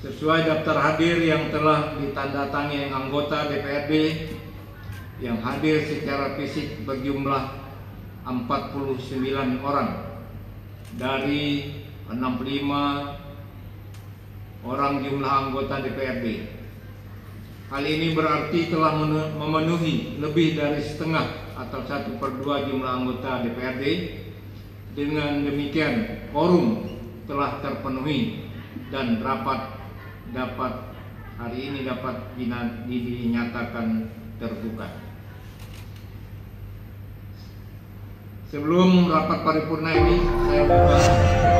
Sesuai daftar hadir yang telah ditandatangani anggota DPRD yang hadir secara fisik berjumlah 49 orang dari 65 orang jumlah anggota DPRD. Hal ini berarti telah menu- memenuhi lebih dari setengah atau satu per dua jumlah anggota DPRD. Dengan demikian, quorum telah terpenuhi dan rapat dapat hari ini dapat dinyatakan terbuka. Sebelum rapat paripurna ini, saya buka